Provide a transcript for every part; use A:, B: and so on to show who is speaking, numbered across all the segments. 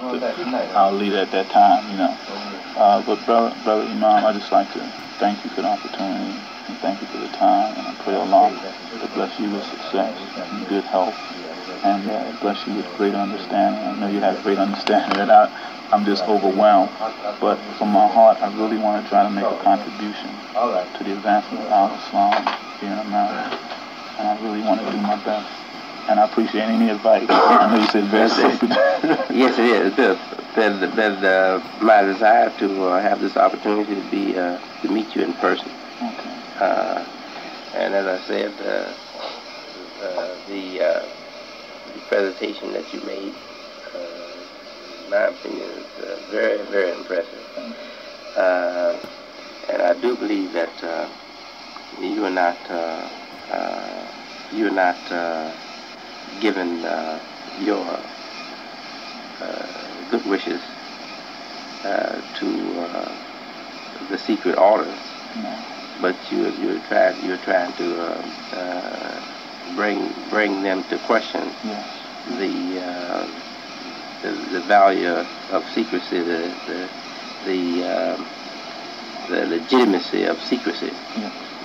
A: to our leader at that time, you know. Uh, but brother, brother Imam, I just like to thank you for the opportunity and thank you for the time. And I pray Allah to bless you with success and good health and uh, bless you with great understanding. I know you have great understanding, and I, I'm just overwhelmed. But from my heart, I really want to try to make a contribution to the advancement of Islam here in America, and I really want to do my best. And I appreciate any advice. I know you said very
B: yes, it is. Then, then uh, my desire to uh, have this opportunity to be uh, to meet you in person.
A: Okay.
B: Uh, and as I said, uh, uh, the, uh, the presentation that you made, uh, in my opinion, is uh, very, very impressive. Uh, and I do believe that uh, you are not, uh, uh, you are not uh, given uh, your uh, good wishes uh, to uh, the secret orders
A: No.
B: but you you're trying you're trying to uh, uh, bring bring them to question
A: Yes.
B: the uh, the, the value of secrecy, the the the, um, the legitimacy of secrecy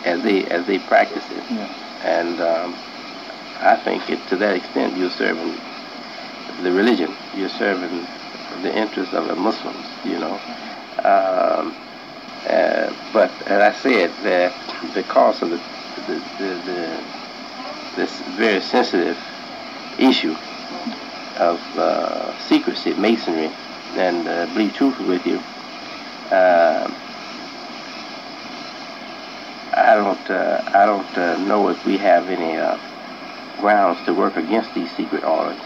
B: as they as they practice it, and um, I think it, to that extent you're serving the religion, you're serving the interests of the Muslims, you know. Um, uh, but as I said, that because of the, the, the, the this very sensitive issue of uh, secrecy, masonry, and uh, believe truthfully with you, uh, I don't I don't uh, know if we have any uh, grounds to work against these secret orders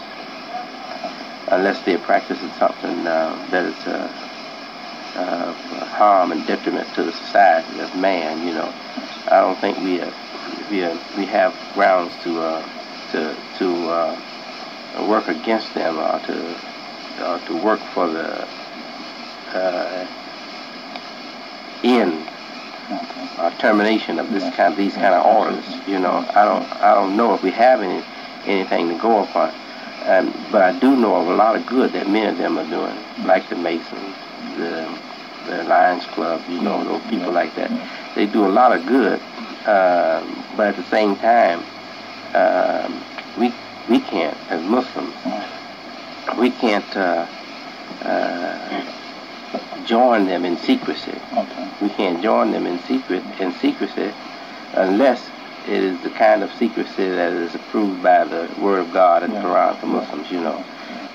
B: unless they're practicing something uh, that is uh, uh, harm and detriment to the society of man. You know, I don't think we uh, we we have grounds to to to work against them or to uh, to work for the end. Uh, termination of this kind these kind of orders. You know, I don't I don't know if we have any anything to go upon. Um, but I do know of a lot of good that many of them are doing, like the Masons, the, the Lions Club, you know, those people like that. They do a lot of good, um, but at the same time, um, we we can't, as Muslims, we can't uh, uh, join them in secrecy.
A: Okay.
B: We can't join them in secret in secrecy unless it is the kind of secrecy that is approved by the Word of God and the
A: Yeah.
B: Quran for Muslims, you know.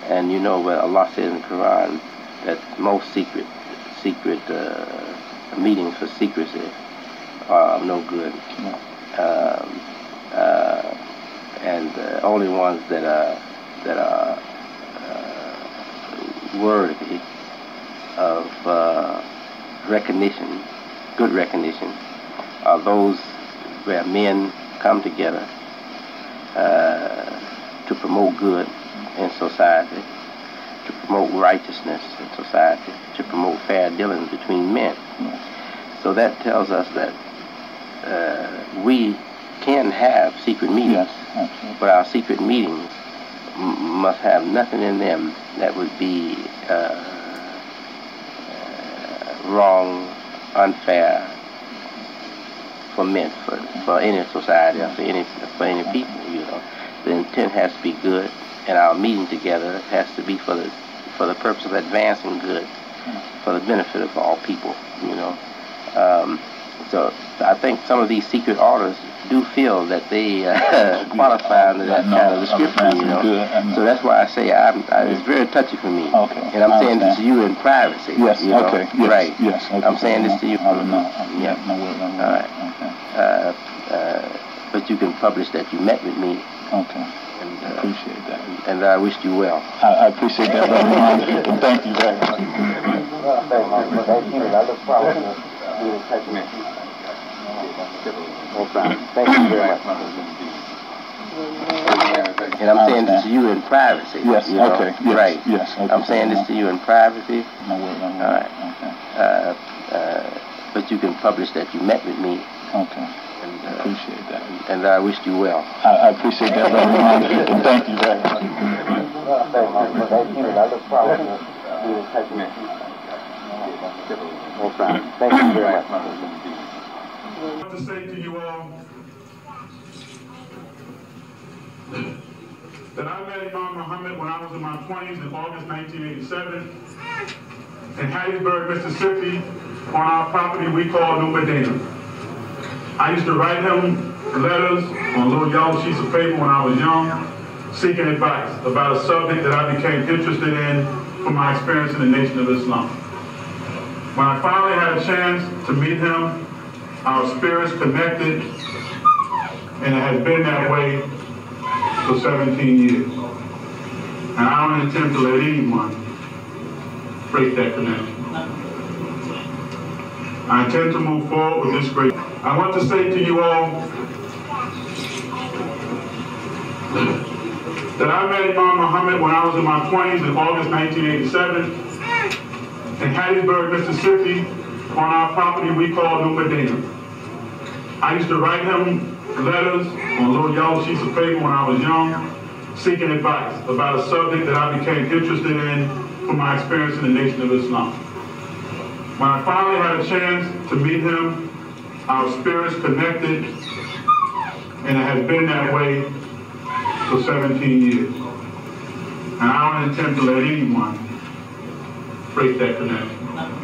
B: And you know what Allah says in the Quran that most secret secret uh, meetings for secrecy are of no good.
A: Yeah.
B: Um, uh, and the only ones that are that are uh, worthy of uh, recognition, good recognition, are those where men come together uh, to promote good in society, to promote righteousness in society, to promote fair dealing between men.
A: Yes.
B: So that tells us that uh, we can have secret meetings,
A: Yes.
B: But our secret meetings must have nothing in them that would be uh, wrong, unfair for men, for, for any society, or for any for any people. You know, the intent has to be good, and our meeting together has to be for the for the purpose of advancing good, for the benefit of all people. You know, um, so I think some of these secret orders do feel that they uh, qualify under that
A: I know,
B: kind of description. You know,
A: good,
B: so that's why I say I'm, I, it's very touchy for me.
A: Okay,
B: And I'm
A: I
B: saying this to you in privacy.
A: Yes.
B: you know?
A: Okay. Yes.
B: Right.
A: Yes. Okay.
B: I'm saying this to you.
A: I don't know.
B: Yeah.
A: No word. No word.
B: All right.
A: Okay.
B: Uh, uh, but you can publish that you met with me,
A: Okay.
B: and,
A: I
B: uh,
A: appreciate that.
B: and I wished you well.
A: I, I appreciate that, brother. Imam, and Thank you very much.
B: Thank you. I look forward to being in touch with you. No problem. Thank you very much. And I'm saying this to you in privacy.
A: Yes.
B: you know?
A: Okay. Yes.
B: Right.
A: Yes. Okay.
B: I'm saying this to you in privacy,
A: No word. No word.
B: All right.
A: Okay.
B: uh, uh, but you can publish that you met with me,
A: Okay.
B: and,
A: I
B: uh,
A: appreciate that.
B: and I wished you well.
A: I, I appreciate that, brother. Imam, Thank you very much.
C: Thank you. Thank you. I look forward to being in touch with you. No problem. Thank you very much.
D: To say to you all that I met Imam Mohammed when I was in my 20s in August 1987 in Hattiesburg, Mississippi, on our property we call New. I used to write him letters on little yellow sheets of paper when I was young, seeking advice about a subject that I became interested in from my experience in the Nation of Islam. When I finally had a chance to meet him, our spirits connected, and it has been that way for 17 years. And I don't intend to let anyone break that connection. I intend to move forward with this great. I want to say to you all that I met Imam Mohammed when I was in my 20s in August 1987 in Hattiesburg, Mississippi, on our property we call New Medina. I used to write him letters on little yellow sheets of paper when I was young, seeking advice about a subject that I became interested in from my experience in the Nation of Islam. When I finally had a chance to meet him, our spirits connected, and it has been that way for 17 years. And I don't intend to let anyone break that connection.